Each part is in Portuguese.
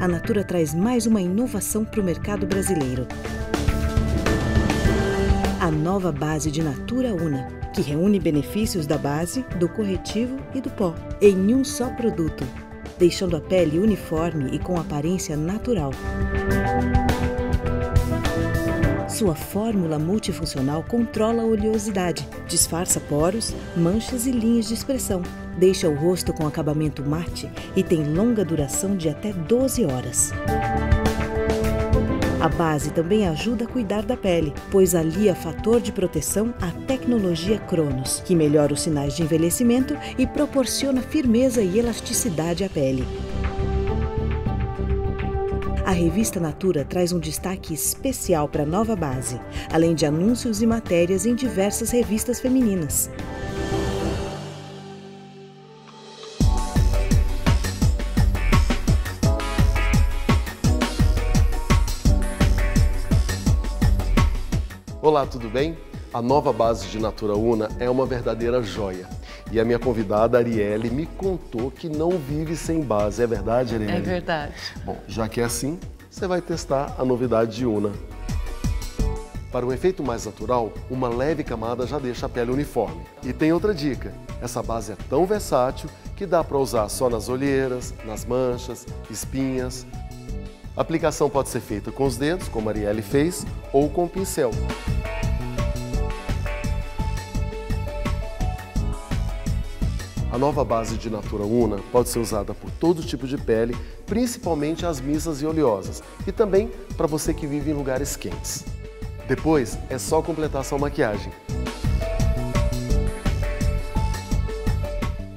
a Natura traz mais uma inovação para o mercado brasileiro. A nova base de Natura Una, que reúne benefícios da base, do corretivo e do pó em um só produto, deixando a pele uniforme e com aparência natural. Sua fórmula multifuncional controla a oleosidade, disfarça poros, manchas e linhas de expressão, deixa o rosto com acabamento mate e tem longa duração de até 12 horas. A base também ajuda a cuidar da pele, pois alia fator de proteção à tecnologia Cronos, que melhora os sinais de envelhecimento e proporciona firmeza e elasticidade à pele. A revista Natura traz um destaque especial para a nova base, além de anúncios e matérias em diversas revistas femininas. Olá, tudo bem? A nova base de Natura Una é uma verdadeira joia. E a minha convidada, Arielle, me contou que não vive sem base. É verdade, Arielle? É verdade. Bom, já que é assim, você vai testar a novidade de Una. Para um efeito mais natural, uma leve camada já deixa a pele uniforme. E tem outra dica: essa base é tão versátil que dá para usar só nas olheiras, nas manchas, espinhas. A aplicação pode ser feita com os dedos, como a Arielle fez, ou com o pincel. A nova base de Natura Una pode ser usada por todo tipo de pele, principalmente as misas e oleosas, e também para você que vive em lugares quentes. Depois é só completar sua maquiagem.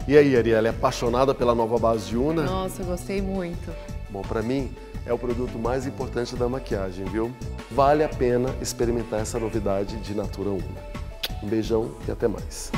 E aí, Ariela, é apaixonada pela nova base de Una? Nossa, eu gostei muito. Bom, para mim é o produto mais importante da maquiagem, viu? Vale a pena experimentar essa novidade de Natura Una. Um beijão e até mais.